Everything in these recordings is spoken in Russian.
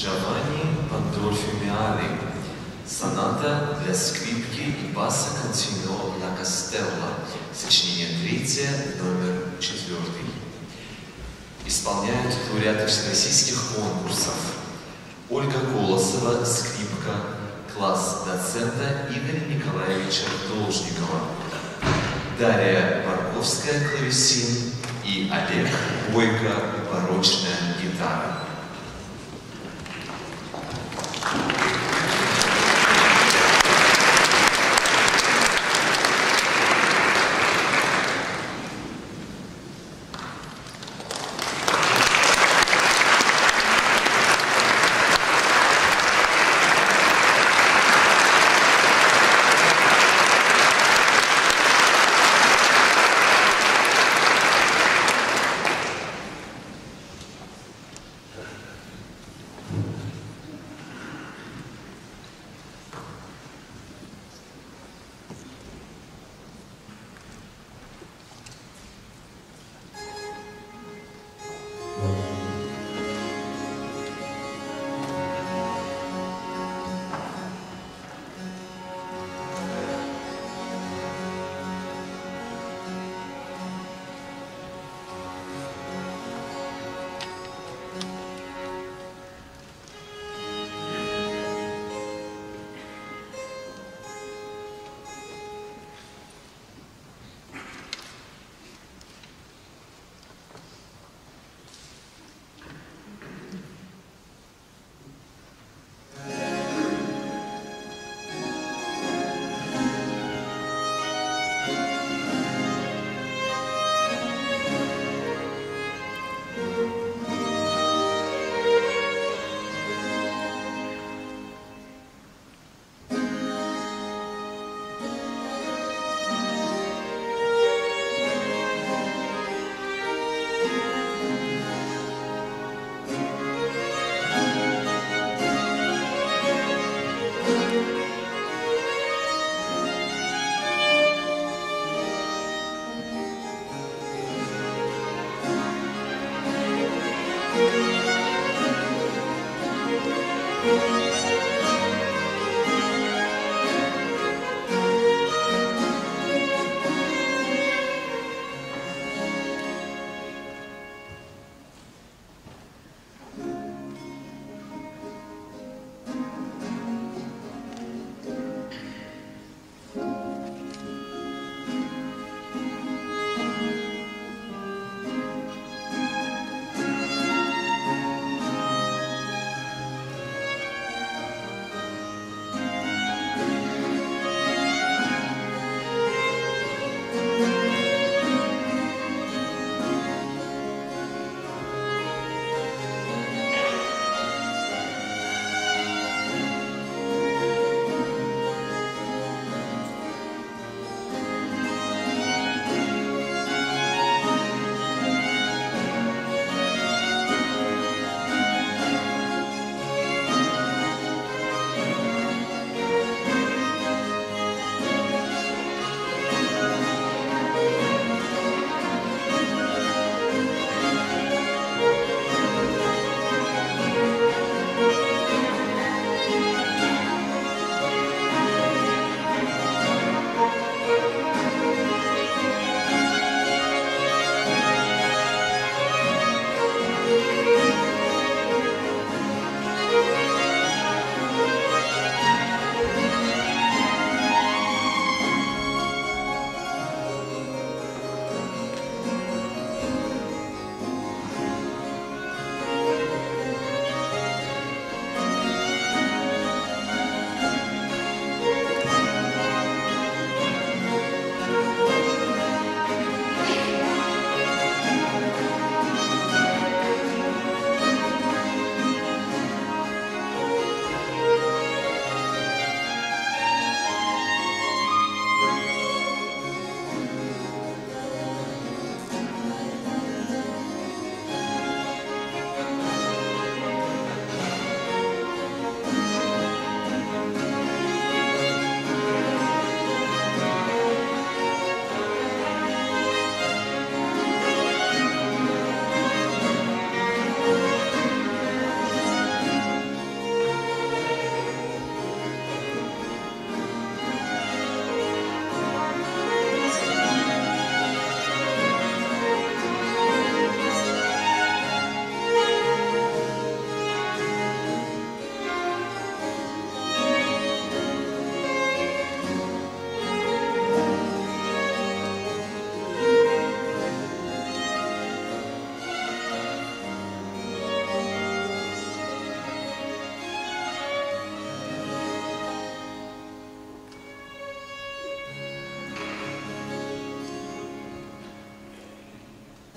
Джованни Пандольфи. Соната для скрипки и баса контино на Кастелла. Сочинение третье, номер четвертый. Исполняют лауреаты всероссийских конкурсов. Ольга Колосова, скрипка, класс доцента Игоря Николаевича Должникова. Дарья Барковская, клавесин и Олег Бойко, барочная гитара.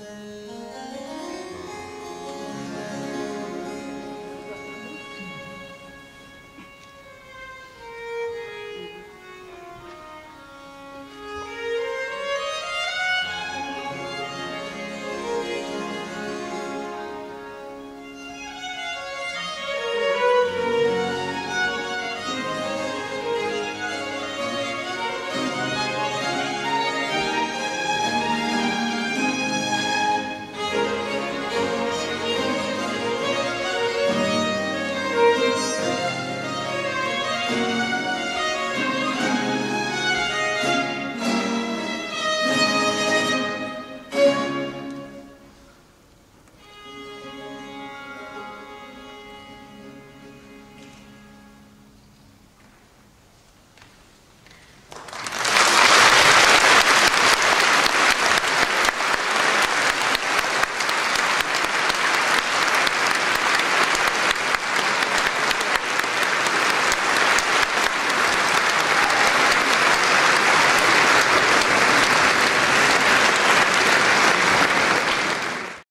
Deus.